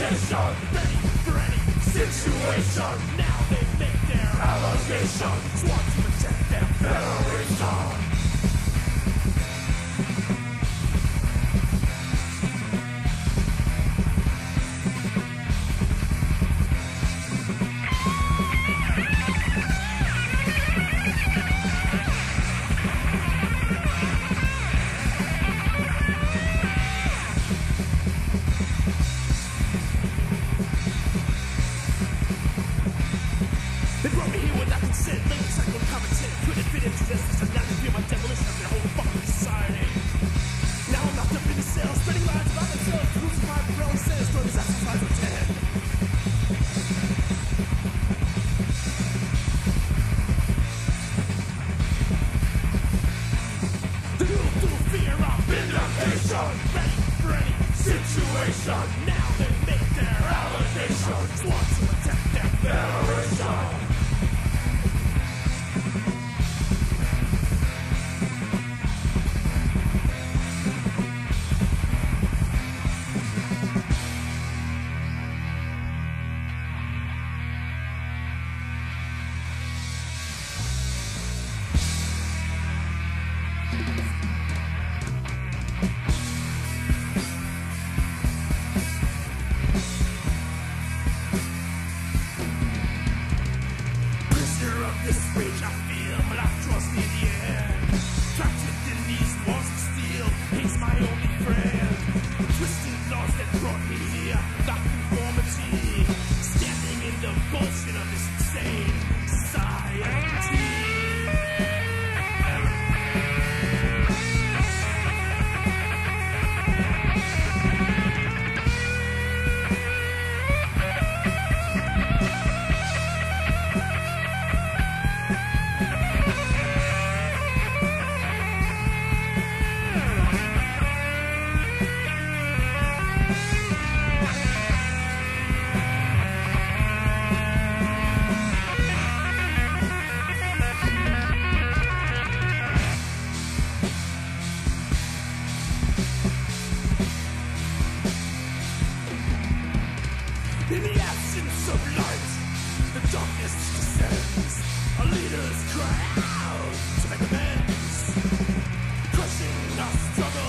education Ready for any situation. Now they make their allegation Want to protect their federation. Situation. Now they make their allegations. Want to attack their federation. Of steel, hate's my only friend. Twisted laws that brought me here, not conformity. Standing in the bullshit of this insane society. In the absence of light, the darkness descends. Our leaders cry out to make amends, crushing our struggle.